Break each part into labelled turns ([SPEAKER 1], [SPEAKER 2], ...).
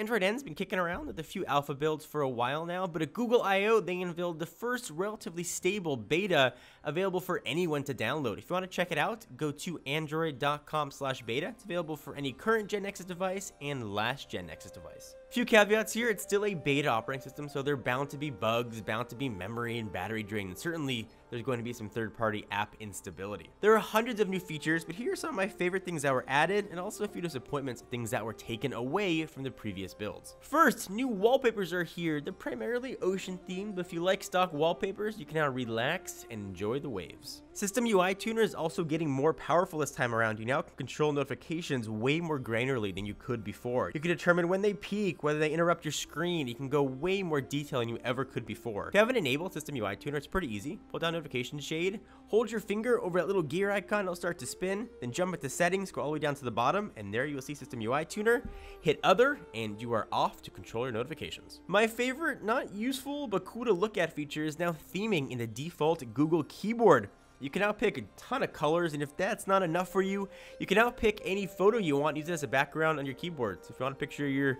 [SPEAKER 1] Android N's been kicking around with a few alpha builds for a while now, but at Google I/O they unveiled the first relatively stable beta available for anyone to download. If you want to check it out, go to android.com slash beta. It's available for any current Gen Nexus device and last Gen Nexus device. A few caveats here, it's still a beta operating system, so there are bound to be bugs, bound to be memory and battery drain, and certainly there's going to be some third-party app instability. There are hundreds of new features, but here are some of my favorite things that were added, and also a few disappointments, things that were taken away from the previous builds. First, new wallpapers are here. They're primarily ocean themed, but if you like stock wallpapers, you can now relax and enjoy the waves. System UI Tuner is also getting more powerful this time around. You now can control notifications way more granularly than you could before. You can determine when they peek, whether they interrupt your screen. You can go way more detail than you ever could before. If you haven't enabled System UI Tuner, it's pretty easy. Pull down notification shade, hold your finger over that little gear icon, it'll start to spin, then jump into settings, go all the way down to the bottom, and there you will see System UI Tuner. Hit other, and you are off to control your notifications. My favorite, not useful, but cool to look at feature is now theming in the default Google keyboard. You can now pick a ton of colors, and if that's not enough for you, you can now pick any photo you want, use it as a background on your keyboard. So if you want to picture your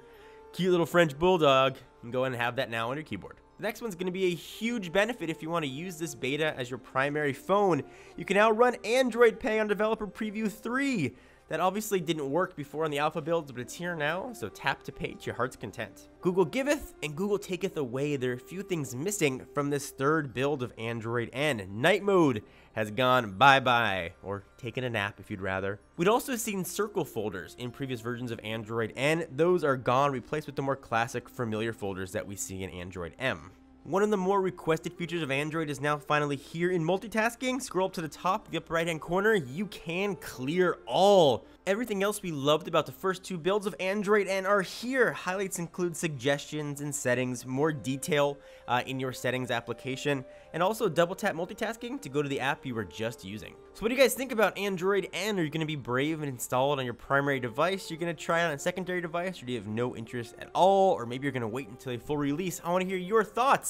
[SPEAKER 1] cute little French bulldog, you can go and have that now on your keyboard. The next one's going to be a huge benefit if you want to use this beta as your primary phone. You can now run Android Pay on Developer Preview 3. That obviously didn't work before on the alpha builds, but it's here now, so tap to pay to your heart's content. Google giveth and Google taketh away. There are a few things missing from this third build of Android N. Night mode has gone bye-bye, or taken a nap if you'd rather. We'd also seen circle folders in previous versions of Android N. Those are gone, replaced with the more classic familiar folders that we see in Android M. One of the more requested features of Android is now finally here in multitasking. Scroll up to the top, the upper right hand corner, you can clear all. Everything else we loved about the first two builds of Android N are here. Highlights include suggestions and settings, more detail uh, in your settings application, and also double tap multitasking to go to the app you were just using. So what do you guys think about Android N Are you going to be brave and install it on your primary device? You're going to try it on a secondary device, or do you have no interest at all? Or maybe you're going to wait until a full release. I want to hear your thoughts.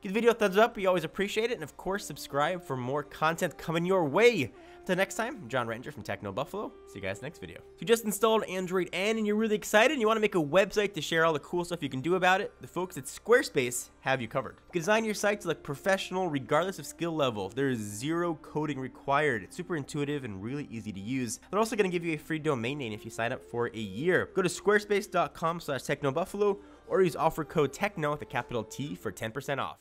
[SPEAKER 1] Give the video a thumbs up, we always appreciate it, and of course subscribe for more content coming your way. Until next time, I'm Jon Rettinger from TechnoBuffalo. See you guys next video. If you just installed Android N and you're really excited and you want to make a website to share all the cool stuff you can do about it, the folks at Squarespace have you covered. You design your site to look professional regardless of skill level. There is zero coding required. It's super intuitive and really easy to use. They're also going to give you a free domain name if you sign up for a year. Go to squarespace.com slash technobuffalo or use offer code TECHNO with a capital T for 10% off.